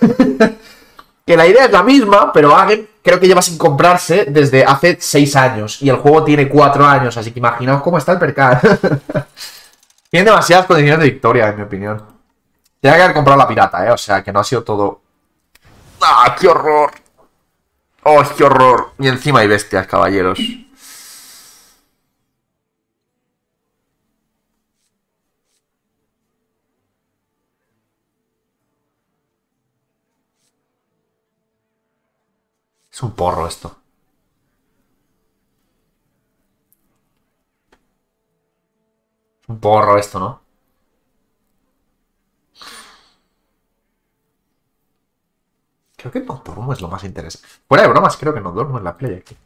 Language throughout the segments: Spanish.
que la idea es la misma, pero Hagen creo que lleva sin comprarse desde hace 6 años. Y el juego tiene 4 años, así que imaginaos cómo está el percal. tiene demasiadas condiciones de victoria, en mi opinión. Tiene que haber comprado la pirata, ¿eh? O sea, que no ha sido todo... ¡Ah, qué horror! ¡Oh, qué horror! Y encima hay bestias, caballeros. Es un porro esto. Es un porro esto, ¿no? Creo que no duermo es lo más interesante. Fuera de bromas, creo que no duermo en la playa aquí.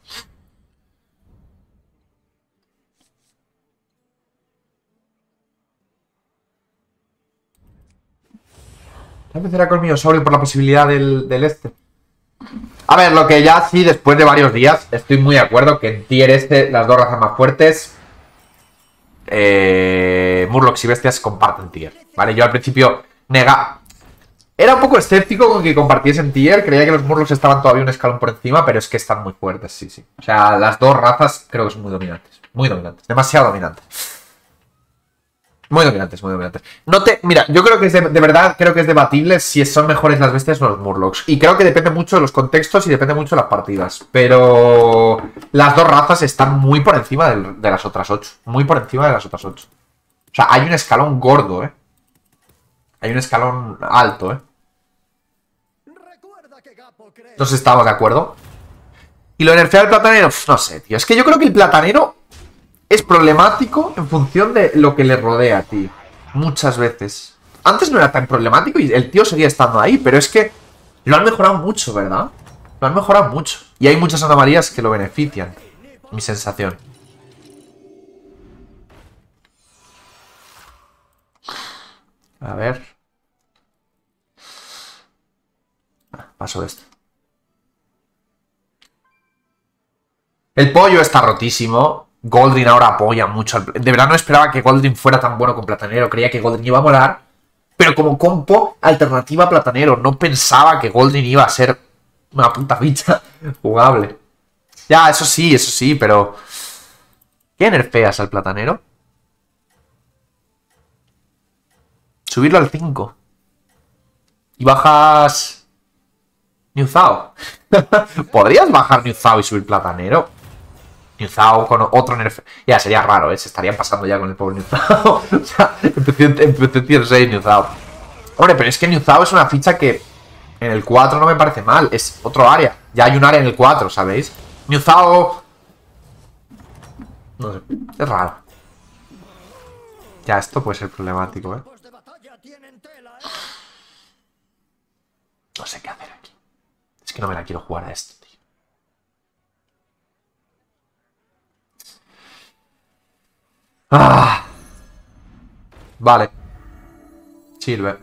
Voy a empezar a con por la posibilidad del, del este. A ver, lo que ya sí, después de varios días, estoy muy de acuerdo que en tier este, las dos razas más fuertes, eh, Murlocs y Bestias comparten tier, ¿vale? Yo al principio nega... Era un poco escéptico con que compartiesen tier, creía que los Murlocs estaban todavía un escalón por encima, pero es que están muy fuertes, sí, sí. O sea, las dos razas creo que son muy dominantes, muy dominantes, demasiado dominantes. Muy dominantes, muy dominantes. No te, mira, yo creo que es de, verdad, creo que es debatible si son mejores las bestias o los Murlocs. Y creo que depende mucho de los contextos y depende mucho de las partidas. Pero las dos razas están muy por encima de, las otras ocho. Muy por encima de las otras ocho. O sea, hay un escalón gordo, ¿eh? Hay un escalón alto, ¿eh? Entonces estamos de acuerdo. Y lo de nerfear el platanero, no sé, tío. Es que yo creo que el platanero es problemático en función de lo que le rodea, tío. Muchas veces. Antes no era tan problemático y el tío seguía estando ahí, pero es que lo han mejorado mucho, ¿verdad? Lo han mejorado mucho. Y hay muchas anomalías que lo benefician. Mi sensación. A ver. Ah, paso esto. El pollo está rotísimo. Goldrin ahora apoya mucho. De verdad no esperaba que Goldrin fuera tan bueno con Platanero. Creía que Goldrin iba a molar. Pero como compo, alternativa a Platanero. No pensaba que Goldrin iba a ser una puta ficha jugable. Ya, eso sí, eso sí, pero... ¿Qué nerfeas al Platanero? Subirlo al 5. Y bajas... New Zao. ¿Podrías bajar New Zao y subir Platanero? New con otro nerf. Ya, sería raro, ¿eh? Se estarían pasando ya con el pobre New o sea, empecé tier 6 New Hombre, pero es que New es una ficha que en el 4 no me parece mal. Es otro área. Ya hay un área en el 4, ¿sabéis? New No sé. Es raro. Ya, esto puede ser problemático, ¿eh? No sé qué hacer aquí. Es que no me la quiero jugar a esto. Ah. Vale. Sirve.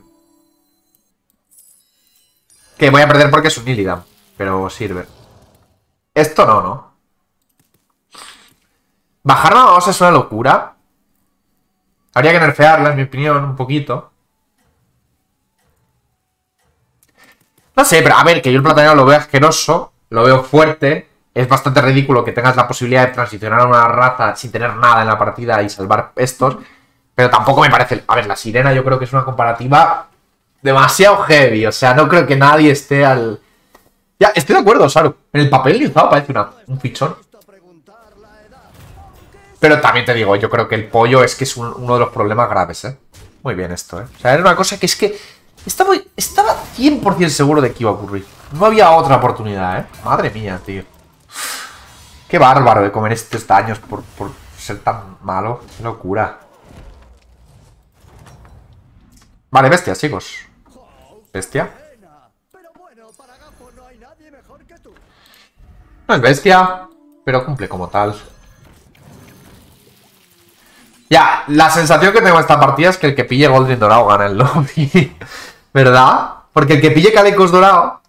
Que voy a perder porque es un Illidan. Pero sirve. Esto no, ¿no? Bajar osa es una locura. Habría que nerfearla, en mi opinión, un poquito. No sé, pero a ver, que yo el platanero lo veo asqueroso. Lo veo fuerte es bastante ridículo que tengas la posibilidad de transicionar a una raza sin tener nada en la partida y salvar estos. Pero tampoco me parece... A ver, la sirena yo creo que es una comparativa demasiado heavy. O sea, no creo que nadie esté al... Ya, estoy de acuerdo, Saru. En el papel liuzado parece una, un fichón. Pero también te digo, yo creo que el pollo es que es uno de los problemas graves, ¿eh? Muy bien esto, ¿eh? O sea, era una cosa que es que... Estaba, estaba 100% seguro de que iba a ocurrir. No había otra oportunidad, ¿eh? Madre mía, tío. Qué bárbaro de comer estos daños por, ser tan malo. Qué locura. Vale, bestia, chicos. Bestia. No es bestia, pero cumple como tal. Ya, la sensación que tengo en esta partida es que el que pille Golden Dorado gana el lobby. ¿Verdad? Porque el que pille Calecos Dorado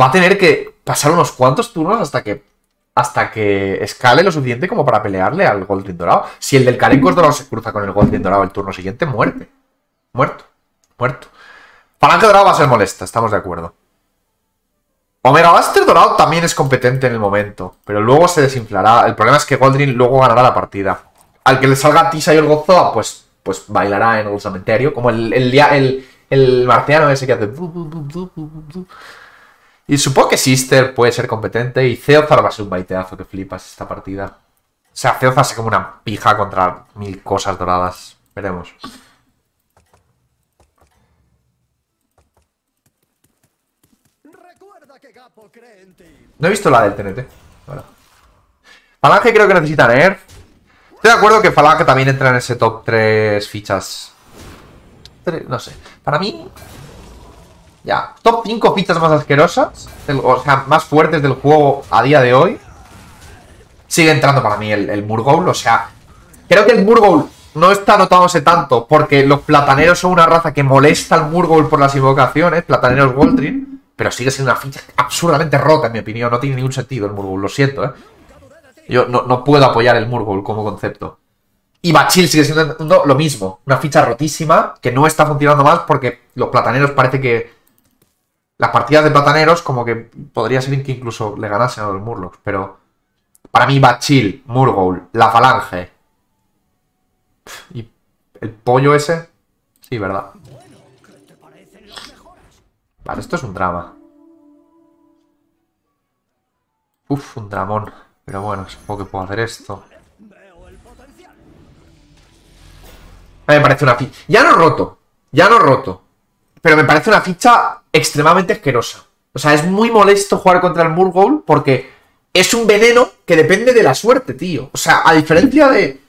va a tener que pasar unos cuantos turnos hasta que hasta que escale lo suficiente como para pelearle al Golden Dorado. Si el del Karenkos Dorado se cruza con el Golden Dorado el turno siguiente, muerte. Muerto. Muerto. Falange dorado va a ser molesta, estamos de acuerdo. Omega Buster dorado también es competente en el momento, pero luego se desinflará. El problema es que Goldrin luego ganará la partida. Al que le salga Tisa y el Gozoa, pues, pues bailará en el cementerio, como el, el, el, el marciano ese que hace... Y supongo que Sister puede ser competente y Zeozar va a ser un baiteazo que flipas esta partida. O sea, Zeozar se como una pija contra mil cosas doradas. Veremos. No he visto la del TNT. Bueno. Falange creo que necesita Nerf. Estoy de acuerdo que Falange también entra en ese top 3 fichas. No sé. Para mí... Ya. Top 5 fichas más asquerosas. o sea, más fuertes del juego a día de hoy. Sigue entrando para mí el, el. O sea, creo que el Murgowl no está notándose tanto porque los plataneros son una raza que molesta al Murgowl por las invocaciones. Plataneros Goldrin. Pero sigue siendo una ficha absurdamente rota, en mi opinión. No tiene ningún sentido el Murgowl, lo siento, ¿eh? Yo no, puedo apoyar el Murgowl como concepto. Y Bachil sigue siendo lo mismo. Una ficha rotísima que no está funcionando más porque los plataneros parece que... Las partidas de plataneros como que podría ser que incluso le ganasen a los Murlocs. Pero para mí Bachil, Murgowl, la Falange y el pollo ese... Sí, ¿verdad? Vale, esto es un drama. Uf, un dramón. Pero bueno, supongo que puedo hacer esto. me parece una ficha... Ya no roto. Ya no roto. Pero me parece una ficha extremadamente asquerosa. O sea, es muy molesto jugar contra el Murgowl porque es un veneno que depende de la suerte, tío. O sea, a diferencia de...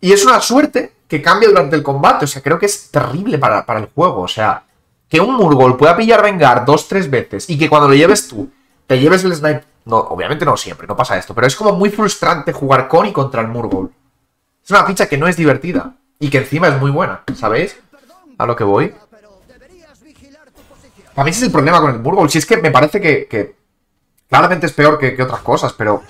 Y es una suerte que cambia durante el combate. O sea, creo que es terrible para, para el juego. O sea, que un Murgol pueda pillar Vengar dos, tres veces y que cuando lo lleves tú, te lleves el snipe. No, obviamente no siempre, no pasa esto, pero es como muy frustrante jugar con y contra el Murgol. Es una ficha que no es divertida y que encima es muy buena, ¿sabéis? A lo que voy. A mí ese es el problema con el Murgol. Si es que me parece que, claramente es peor que otras cosas, pero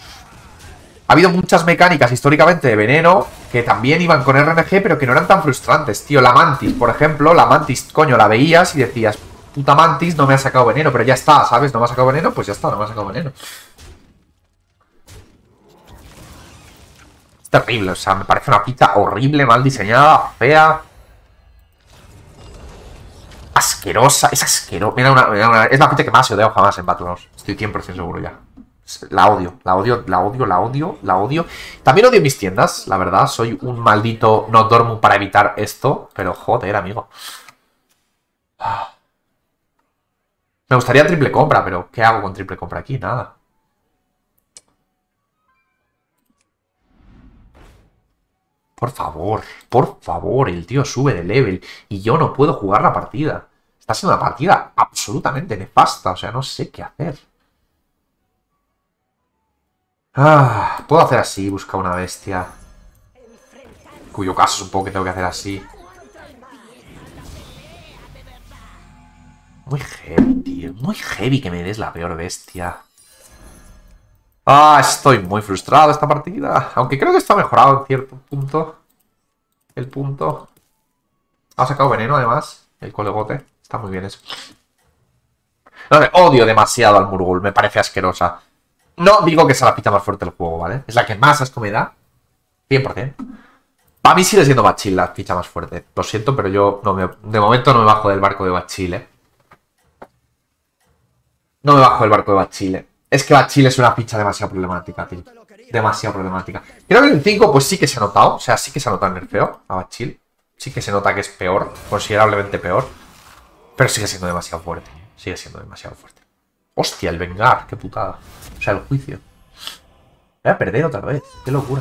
ha habido muchas mecánicas históricamente de veneno que también iban con RNG, pero que no eran tan frustrantes, tío. La Mantis, por ejemplo, la Mantis, coño, la veías y decías, puta Mantis, no me ha sacado veneno, pero ya está, ¿sabes? No me ha sacado veneno, pues ya está, no me ha sacado veneno. Es terrible, o sea, me parece una pizza horrible, mal diseñada, fea. Asquerosa, es asquerosa. Mira, es la pizza que más he odiado jamás en Battlegrounds. Estoy 100% seguro ya. La odio, la odio, la odio, la odio, la odio. También odio mis tiendas, la verdad. Soy un maldito no dormo para evitar esto. Pero joder, amigo. Me gustaría triple compra, pero ¿qué hago con triple compra aquí? Nada. Por favor, por favor, el tío sube de level y yo no puedo jugar la partida. Está siendo una partida absolutamente nefasta, o sea, no sé qué hacer. Ah, puedo hacer así, buscar una bestia. Cuyo caso supongo que tengo que hacer así. Muy heavy, tío. Muy heavy que me des la peor bestia. Ah, estoy muy frustrado esta partida. Aunque creo que está mejorado en cierto punto. El punto. Ha sacado veneno, además. El colegote. Está muy bien eso. No odio demasiado al Murgul. Me parece asquerosa. No digo que sea la ficha más fuerte del juego, ¿vale? Es la que más asco me da. 100%. Para mí sigue siendo Bachil la ficha más fuerte. Lo siento, pero yo no me, de momento no me bajo del barco de Bachil, ¿eh? No me bajo del barco de Bachil. Es que Bachil es una ficha demasiado problemática, tío. Demasiado problemática. Creo que en el 5 pues sí que se ha notado. O sea, sí que se ha notado el nerfeo a Bachil. Sí que se nota que es peor. Considerablemente peor. Pero sigue siendo demasiado fuerte. Sigue siendo demasiado fuerte. Hostia, el Vengar. Qué putada. O sea, el juicio. Voy a perder otra vez. Qué locura.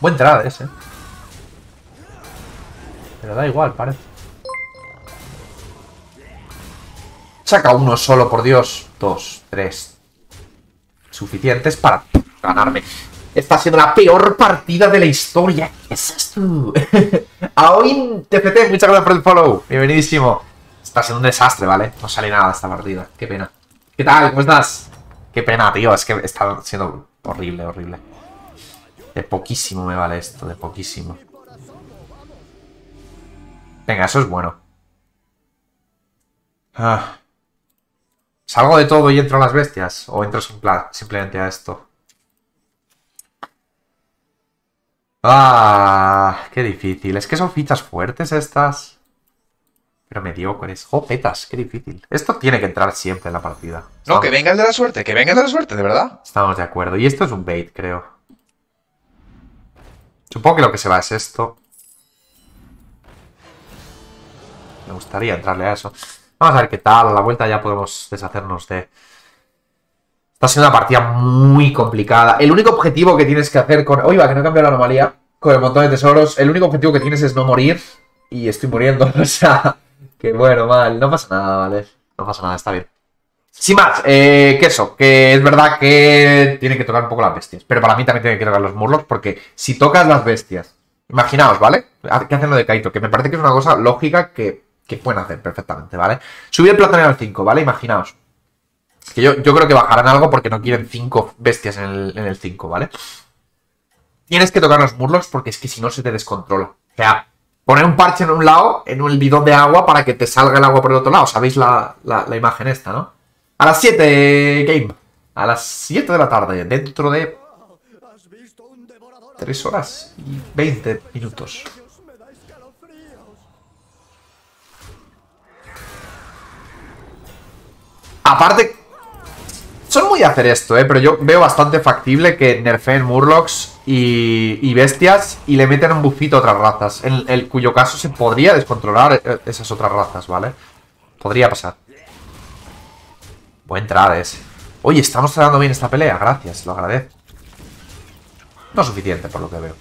Buen entrada ese. ¿eh? Pero da igual, parece. Saca uno solo, por Dios. Dos, tres. Suficientes para ganarme. Está siendo la peor partida de la historia. ¿Qué es esto? Aoin TFT, muchas gracias por el follow. Bienvenidísimo. Está siendo un desastre, ¿vale? No sale nada esta partida. Qué pena. ¿Qué tal? ¿Cómo estás? Qué pena, tío. Es que está siendo horrible, horrible. De poquísimo me vale esto, de poquísimo. Venga, eso es bueno. Ah. ¿Salgo de todo y entro a las bestias? ¿O entro simplemente a esto? Ah, qué difícil. Es que son fichas fuertes estas. Pero mediocres. Jopetas, qué difícil. Esto tiene que entrar siempre en la partida. No, que venga el de la suerte, que venga el de la suerte, de verdad. Estamos de acuerdo. Y esto es un bait, creo. Supongo que lo que se va es esto. Me gustaría entrarle a eso. Vamos a ver qué tal. A la vuelta ya podemos deshacernos de... Está siendo una partida muy complicada. El único objetivo que tienes que hacer con... Va, que no cambia la anomalía. Con el montón de tesoros. El único objetivo que tienes es no morir. Y estoy muriendo. O sea, que bueno, mal. No pasa nada, ¿vale? No pasa nada, está bien. Sin más, eh, que eso, que es verdad que tiene que tocar un poco las bestias. Pero para mí también tiene que tocar los murlocs, porque si tocas las bestias, imaginaos, ¿vale? ¿Qué hacen lo de Kaito? Que me parece que es una cosa lógica que, pueden hacer perfectamente, ¿vale? Subir el platanero al 5, ¿vale? Imaginaos. Que yo, yo creo que bajarán algo porque no quieren 5 bestias en el, en el 5, ¿vale? Tienes que tocar los murlocs porque es que si no se te descontrola. O sea, poner un parche en un lado, en un bidón de agua para que te salga el agua por el otro lado. ¿Sabéis la, la imagen esta, no? A las 7, Game. A las 7 de la tarde, dentro de 3 horas y 20 minutos. Aparte, son muy a hacer esto, ¿eh? Pero yo veo bastante factible que nerfeen Murlocs y, y, bestias y le meten un bufito a otras razas. En el cuyo caso se podría descontrolar eh, esas otras razas, ¿vale? Podría pasar. Buen trade ese. Oye, estamos tratando bien esta pelea. Gracias, lo agradezco. No suficiente, por lo que veo.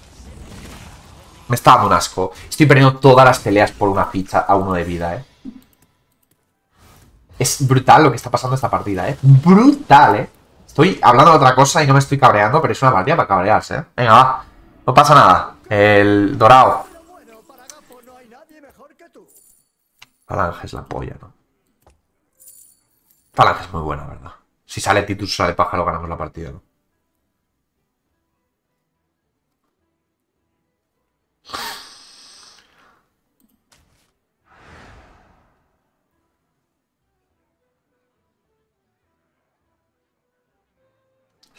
Me está dando un asco. Estoy perdiendo todas las peleas por una ficha a uno de vida, ¿eh? Es brutal lo que está pasando esta partida, ¿eh? Brutal, ¿eh? Estoy hablando de otra cosa y no me estoy cabreando, pero es una partida para cabrearse, ¿eh? Venga, va. No pasa nada. El dorado. Falange es la polla, ¿no? Falange es muy buena, ¿verdad? Si sale Titus sale pájaro, ganamos la partida, ¿no?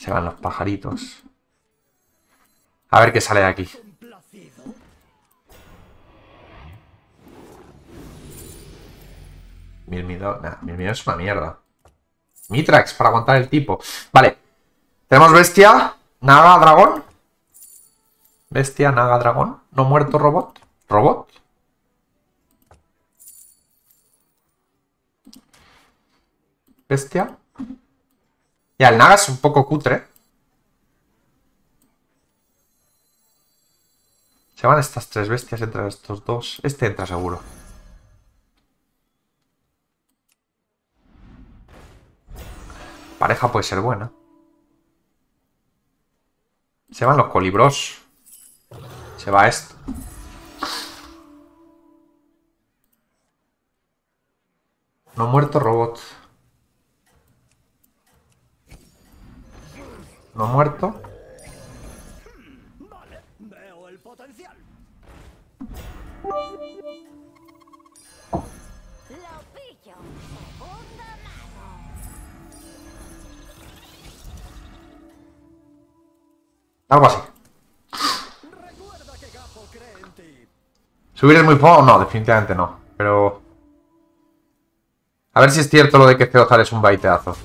Se van los pajaritos. A ver qué sale de aquí. Mirmidor. Nah, Mirmidor es una mierda. Mitrax para aguantar el tipo. Vale. Tenemos bestia. Naga, dragón. Bestia, naga, dragón. No muerto, robot. Robot. Bestia. Ya, el naga es un poco cutre. Se van estas tres bestias entre estos dos. Este entra seguro. Pareja puede ser buena. Se van los colibros. Se va esto. No muerto robot. No muerto. Vale, veo el potencial. Algo así. ¿Subir es muy poco? No, definitivamente no. Pero... A ver si es cierto lo de que Ceozar es un baiteazo.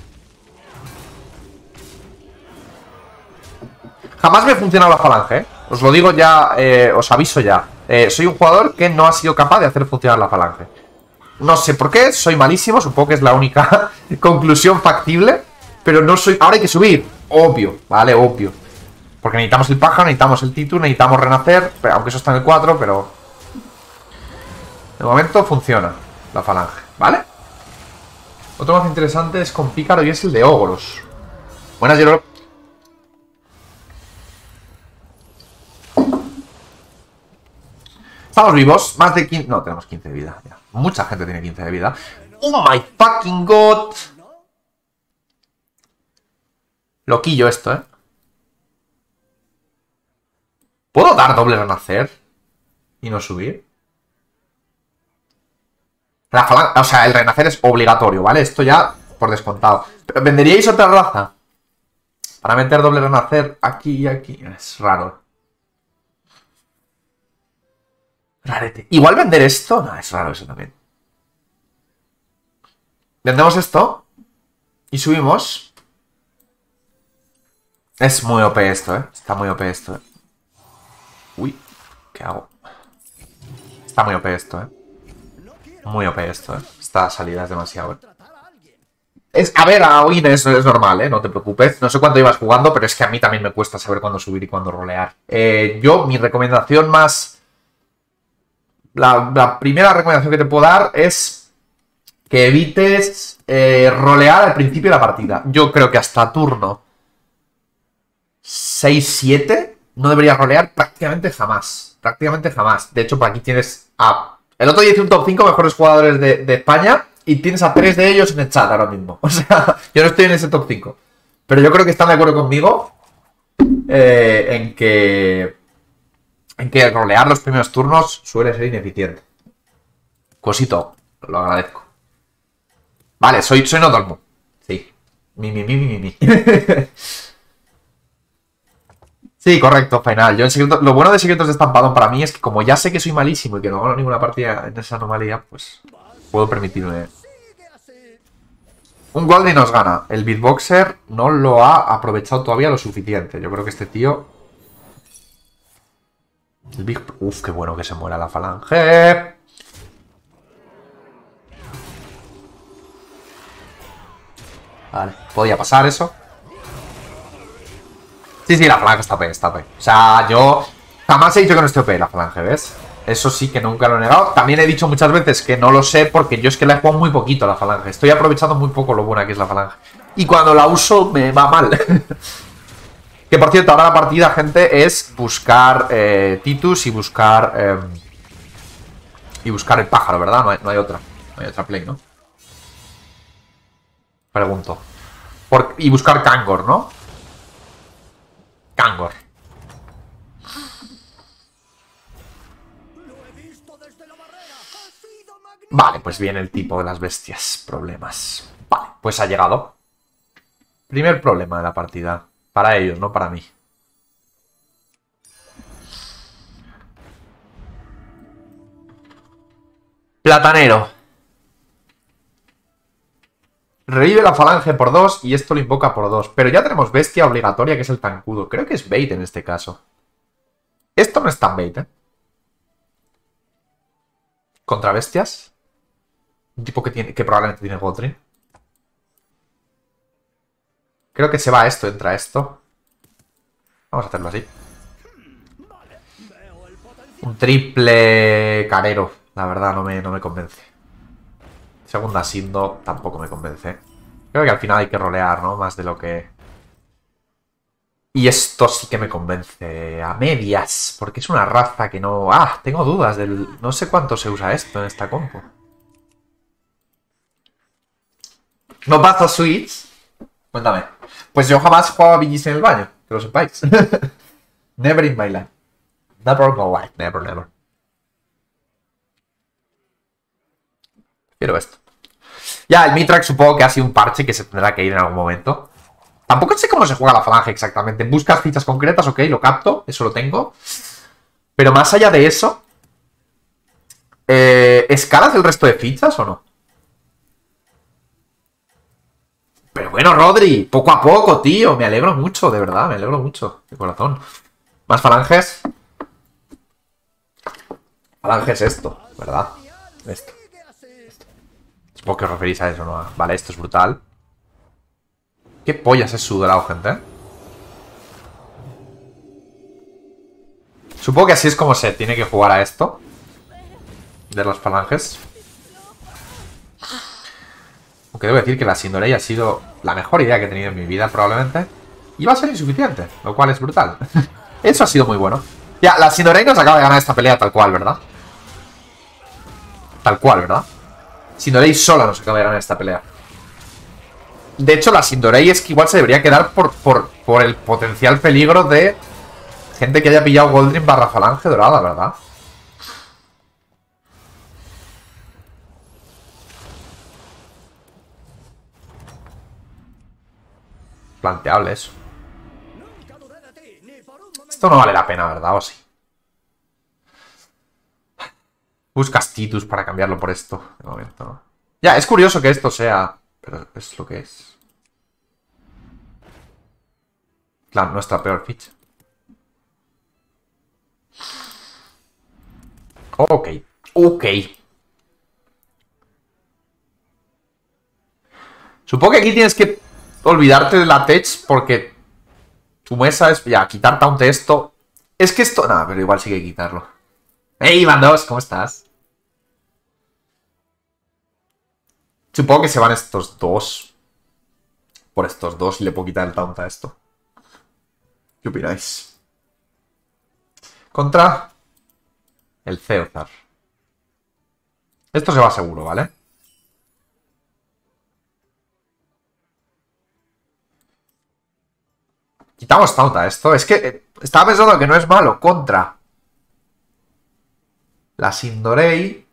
Jamás me ha funcionado la falange, ¿eh? Os lo digo ya, eh, os aviso ya. Eh, soy un jugador que no ha sido capaz de hacer funcionar la falange. No sé por qué, soy malísimo, supongo que es la única conclusión factible. Pero no soy... Ahora hay que subir, obvio, ¿vale? Obvio. Porque necesitamos el pájaro, necesitamos el título, necesitamos renacer, aunque eso está en el 4, pero... De momento funciona la falange, ¿vale? Otro más interesante es con Pícaro y es el de Ogros. Buenas, Gerolo. Estamos vivos, más de 15... No, tenemos 15 de vida. Mucha gente tiene 15 de vida. ¡Oh, my fucking god! Loquillo esto, ¿eh? ¿Puedo dar doble renacer? ¿Y no subir? La o sea, el renacer es obligatorio, ¿vale? Esto ya por descontado. ¿venderíais otra raza? Para meter doble renacer aquí y aquí. Es raro. Rarete. Igual vender esto. No, es raro eso también. Vendemos esto. Y subimos. Es muy OP esto, ¿eh? Está muy OP esto, ¿eh? Uy, ¿qué hago? Está muy OP esto, ¿eh? Muy OP esto, ¿eh? Esta salida es demasiado, ¿eh? Es, a ver, a Win es, es normal, ¿eh? No te preocupes. No sé cuánto ibas jugando, pero es que a mí también me cuesta saber cuándo subir y cuándo rolear. Eh, yo, mi recomendación más... La, primera recomendación que te puedo dar es que evites eh, rolear al principio de la partida. Yo creo que hasta turno 6-7 no deberías rolear prácticamente jamás. Prácticamente jamás. De hecho, por aquí tienes a... El otro día hice un top 5 mejores jugadores de, de España y tienes a tres de ellos en el chat ahora mismo. O sea, yo no estoy en ese top 5. Pero yo creo que están de acuerdo conmigo eh, en que en que rolear los primeros turnos suele ser ineficiente. Cosito, lo agradezco. Vale, soy, soy Nodolmo. Sí. Mi, mi, mi, mi, mi. sí, correcto, final. Yo en secreto, lo bueno de secretos de estampadón para mí es que como ya sé que soy malísimo y que no gano ninguna partida en esa anomalía, pues puedo permitirme. Un Goldie nos gana. El beatboxer no lo ha aprovechado todavía lo suficiente. Yo creo que este tío... El Big... Uf, qué bueno que se muera la falange. Vale, podía pasar eso. Sí, sí, la falange está OP, está OP. O sea, yo jamás he dicho que no esté OP la falange, ¿ves? Eso sí que nunca lo he negado. También he dicho muchas veces que no lo sé porque yo es que la he jugado muy poquito la falange. Estoy aprovechando muy poco lo buena que es la falange. Y cuando la uso me va mal. que por cierto, ahora la partida, gente, es buscar eh, Titus y buscar... Eh, y buscar el pájaro, ¿verdad? No hay, otra. No hay otra play, ¿no? Pregunto. Por, y buscar Kangor, ¿no? Kangor. Vale, pues viene el tipo de las bestias. Problemas. Vale, pues ha llegado. Primer problema de la partida. Para ellos, no para mí. Platanero. Revive la falange por dos y esto lo invoca por dos. Pero ya tenemos bestia obligatoria que es el tancudo. Creo que es bait en este caso. Esto no es tan bait, ¿eh? Contra bestias. Un tipo que, tiene, que probablemente tiene Godrin. Creo que se va esto, entra esto. Vamos a hacerlo así. Un triple carero. La verdad no me, no me convence. Segunda Sindo tampoco me convence. Creo que al final hay que rolear, ¿no? Más de lo que... Y esto sí que me convence. A medias. Porque es una raza que no... Ah, tengo dudas del... No sé cuánto se usa esto en esta compo. ¿No pasa Switch? Cuéntame. Pues yo jamás jugaba BGs en el baño, que lo sepáis. never in my life. Never go life. Never, never. Quiero esto. Ya, el Mitrax supongo que ha sido un parche que se tendrá que ir en algún momento. Tampoco sé cómo se juega la falange exactamente. Buscas fichas concretas, ok, lo capto, eso lo tengo. Pero más allá de eso... Eh, ¿Escalas el resto de fichas o no? Pero bueno, Rodri, poco a poco, tío. Me alegro mucho, de verdad, me alegro mucho. De corazón. Más falanges. Falanges esto, ¿verdad? Esto. esto. Supongo que os referís a eso, ¿no? Vale, esto es brutal. ¿Qué pollas es su dorado, gente? Supongo que así es como se tiene que jugar a esto. De las falanges. Aunque debo decir que la Sindorei ha sido la mejor idea que he tenido en mi vida, probablemente. Y va a ser insuficiente, lo cual es brutal. Eso ha sido muy bueno. Ya, la Sindorei nos acaba de ganar esta pelea tal cual, ¿verdad? Tal cual, ¿verdad? Sindorei sola nos acaba de ganar esta pelea. De hecho, la Sindorei es que igual se debería quedar por, por, por el potencial peligro de gente que haya pillado Goldrin barra falange dorada, ¿verdad? Planteable eso. Esto no vale la pena, ¿verdad? ¿O sí? Buscas Titus para cambiarlo por esto. De momento, ¿no? Ya, es curioso que esto sea... Pero es lo que es. Claro, nuestra peor ficha. Ok. Ok. Supongo que aquí tienes que olvidarte de la tech porque tu mesa es... Ya, quitar taunt esto. Es que esto... Nada, pero igual sí que quitarlo. ¡Hey, Bandos! ¿Cómo estás? Supongo que se van estos dos. Por estos dos y le puedo quitar el taunt a esto. ¿Qué opináis? Contra el Ceozar. Esto se va seguro, ¿vale? Quitamos tauta esto. Es que eh, estaba pensando que no es malo. Contra la Sindorei.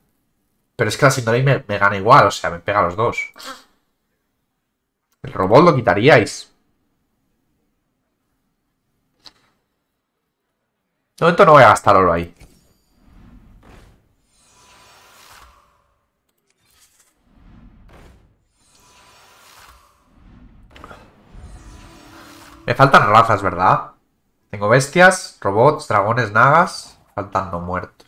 Pero es que la Sindorei me, me gana igual. O sea, me pega a los dos. El robot lo quitaríais. De momento no voy a gastar oro ahí. Me faltan razas, ¿verdad? Tengo bestias, robots, dragones, nagas. Faltan no muertos.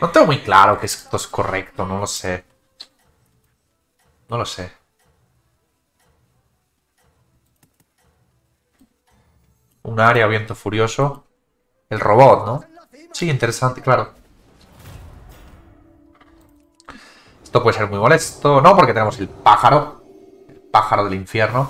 No tengo muy claro que esto es correcto, no lo sé. No lo sé. Un área, viento furioso. El robot, ¿no? Sí, interesante, claro. Esto puede ser muy molesto. No, porque tenemos el pájaro. El pájaro del infierno.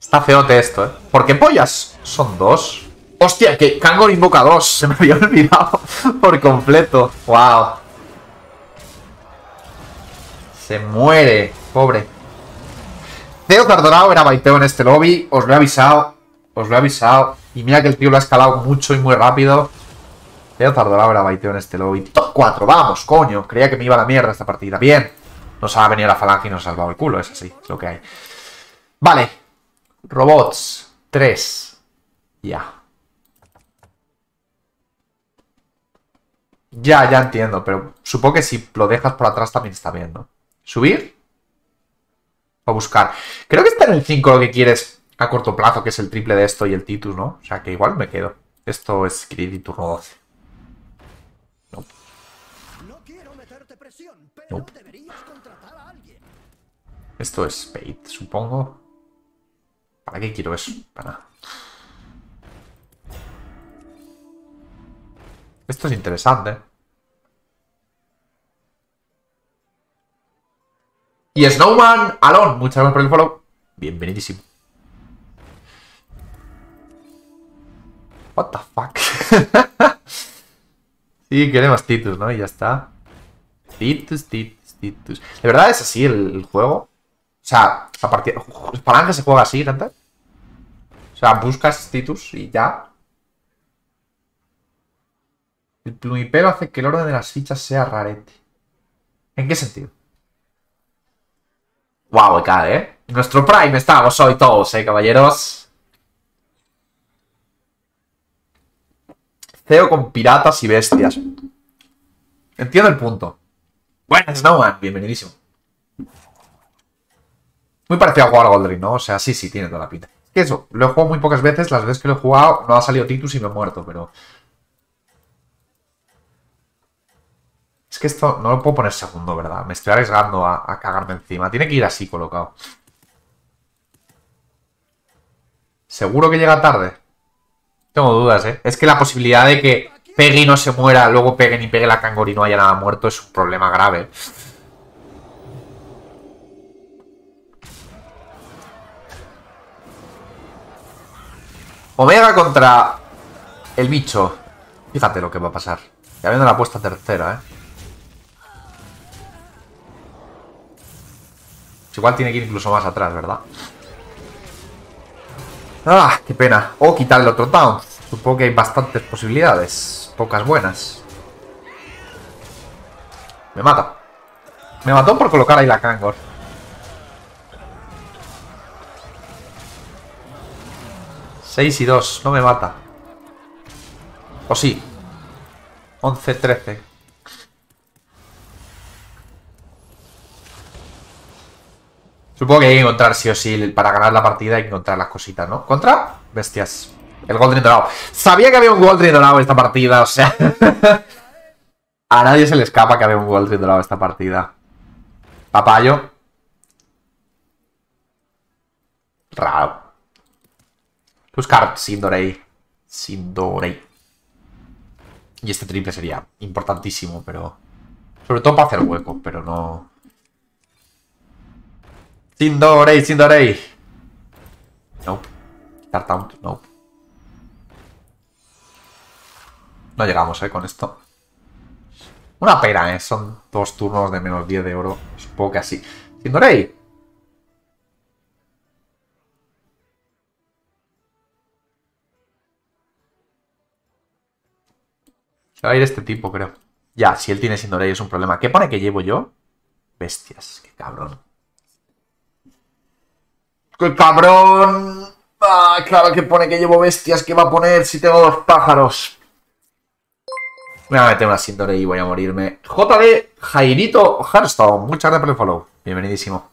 Está feote esto, ¿eh? ¿Por qué pollas? Son dos. ¡Hostia! Que Kangor invoca dos. Se me había olvidado por completo. ¡Wow! Se muere. Pobre. Teo Tardorao era baiteo en este lobby. Os lo he avisado. Os lo he avisado. Y mira que el tío lo ha escalado mucho y muy rápido. Teo Tardorao era baiteo en este lobby. Top 4. Vamos, coño. Creía que me iba la mierda esta partida. Bien. Nos ha venido la falange y nos ha salvado el culo. Es así. Es lo que hay. Vale. Robots. 3. Ya. Ya, ya entiendo, pero supongo que si lo dejas por atrás también está bien, ¿no? ¿Subir? O buscar. Creo que está en el 5 lo que quieres a corto plazo, que es el triple de esto y el Titus, ¿no? O sea que igual me quedo. Esto es Grid y turno 12. No. Esto es bait, supongo. ¿Para qué quiero eso? Para nada. Esto es interesante. Y Snowman Alon, muchas gracias por el follow. Bienvenidísimo. What the fuck. sí, queremos Titus, ¿no? Y ya está. Titus, Titus, Titus. ¿De verdad es así el, juego? O sea, a partir... ¿Palanca se juega así, Ranta? O sea, buscas Titus y ya. El plumipelo hace que el orden de las fichas sea rarete. ¿En qué sentido? Wow, EK, ¿eh? Nuestro prime estamos hoy todos, ¿eh, caballeros? CEO con piratas y bestias. Entiendo el punto. Buenas, Snowman. Bienvenidísimo. Muy parecido a jugar Goldring, ¿no? O sea, sí, sí, tiene toda la pinta. Es que eso, lo he jugado muy pocas veces. Las veces que lo he jugado no ha salido Titus y me he muerto, pero... Es que esto no lo puedo poner segundo, ¿verdad? Me estoy arriesgando a, a cagarme encima. Tiene que ir así colocado. ¿Seguro que llega tarde? Tengo dudas, ¿eh? Es que la posibilidad de que pegue y no se muera, luego peguen y pegue la Kangor y no haya nada muerto es un problema grave. Omega contra el bicho. Fíjate lo que va a pasar. Ya viendo la apuesta tercera, ¿eh? Igual tiene que ir incluso más atrás, ¿verdad? Ah, qué pena. O quitar el otro down. Supongo que hay bastantes posibilidades. Pocas buenas. Me mata. Me mató por colocar ahí la Kangor. Seis y dos. No me mata. O sí. 11, 13. Supongo que hay que encontrar sí o sí, para ganar la partida hay que encontrar las cositas, ¿no? ¿Contra? Bestias. El Goldrin dorado. Sabía que había un Goldrin dorado esta partida, o sea... A nadie se le escapa que había un Goldrin dorado en esta partida. Papayo. Raro. Buscar Sindorei. Sindorei. Y este triple sería importantísimo, pero... Sobre todo para hacer hueco, pero no... Sindorei, Sindorei. Nope. Quitar taunt, nope. No llegamos, eh, con esto. Una pena, eh. Son dos turnos de menos 10 de oro. Supongo que así. Sindorei. Se va a ir este tipo, creo. Ya, si él tiene Sindorei es un problema. ¿Qué pone que llevo yo? Bestias, qué cabrón. ¡Qué cabrón! Ah, claro que pone que llevo bestias. ¿Qué va a poner si tengo dos pájaros? Me voy a meter una Sindorei y voy a morirme. JD Jairito Hearthstone. Muchas gracias por el follow. Bienvenidísimo.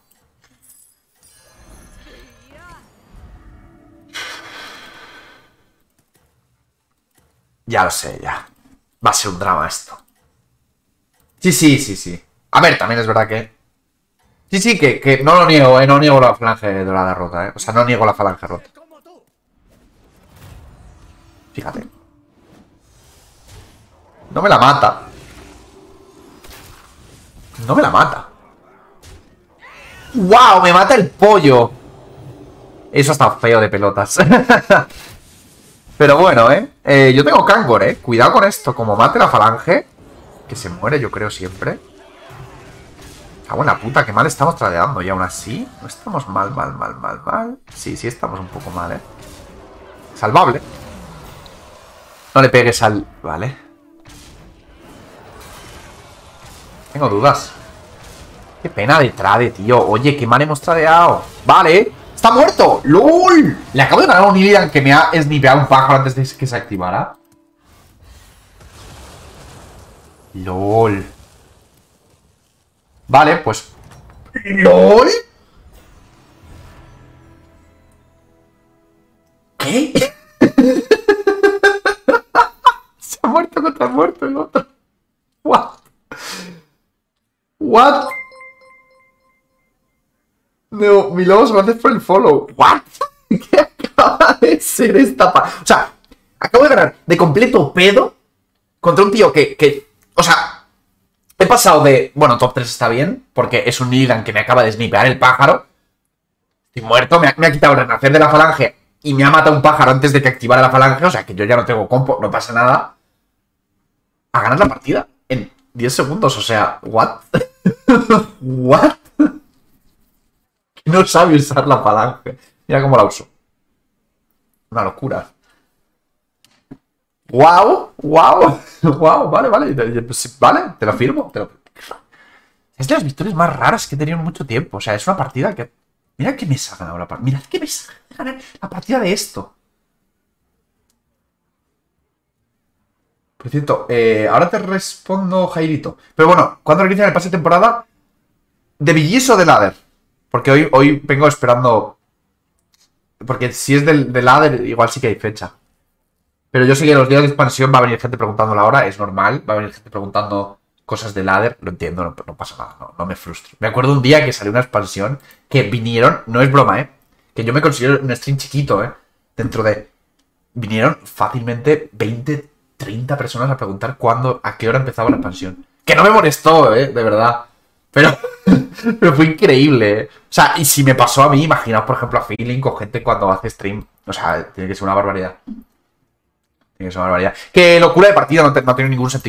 Ya lo sé, ya. Va a ser un drama esto. Sí, sí, sí, sí. A ver, también es verdad que... Sí, sí, que, que no lo niego, eh. No niego la falange de la derrota, eh. O sea, no niego la falange rota. Fíjate. No me la mata. No me la mata. ¡Wow! Me mata el pollo. Eso está feo de pelotas. Pero bueno, ¿eh? Eh, Yo tengo Kangor, ¿eh? Cuidado con esto. Como mate la falange. Que se muere, yo creo, siempre. Cago en puta, qué mal estamos tradeando. Y aún así, no estamos mal, mal, mal, mal, mal. Sí, sí estamos un poco mal, ¿eh? Salvable. No le pegues al... Vale. Tengo dudas. Qué pena de trade, tío. Oye, qué mal hemos tradeado. Vale. ¡Está muerto! ¡LOL! Le acabo de ganar a un Illidan que me ha snipeado un pájaro antes de que se activara. LOL. Vale, pues... ¿LOL? ¿Qué? se ha muerto contra muerto el otro. What? What? No, mi lobo gracias por el follow. What? ¿Qué acaba de ser esta pa... O sea, acabo de ganar de completo pedo contra un tío que, que o sea, pasado de, bueno, top 3 está bien, porque es un Nidan que me acaba de snipear el pájaro. Estoy muerto, me ha, me ha quitado el renacer de la falange y me ha matado un pájaro antes de que activara la falange, o sea que yo ya no tengo compo, no pasa nada. A ganar la partida en 10 segundos, o sea, ¿what? ¿What? No sabe usar la falange. Mira cómo la uso. Una locura. ¡Wow! ¡Wow! ¡Wow! Vale, vale. Pues, Vale, te lo firmo. Te lo... Es de las victorias más raras que he tenido en mucho tiempo. O sea, es una partida que. Mira qué mesa ha ganado la partida. Mira qué mesa ha ganado la partida de esto. Por cierto, eh, ahora te respondo, Jairito. Pero bueno, ¿cuándo reinicia el pase de temporada? ¿De Villis o de Ladder? Porque hoy, hoy vengo esperando. Porque si es del, del Ladder, igual sí que hay fecha. Pero yo sé que los días de expansión va a venir gente preguntando la hora, es normal. Va a venir gente preguntando cosas de ladder, lo entiendo, no, pasa nada, no, no, me frustro. Me acuerdo un día que salió una expansión que vinieron, no es broma, ¿eh? Que yo me considero un stream chiquito, ¿eh? Dentro de... Vinieron fácilmente 20, 30 personas a preguntar cuándo, a qué hora empezaba la expansión. Que no me molestó, ¿eh? De verdad. Pero, pero fue increíble, ¿eh? O sea, y si me pasó a mí, imaginaos, por ejemplo, a Feeling con gente cuando hace stream. O sea, tiene que ser una barbaridad. Que locura de partida no, te- no tiene ningún sentido.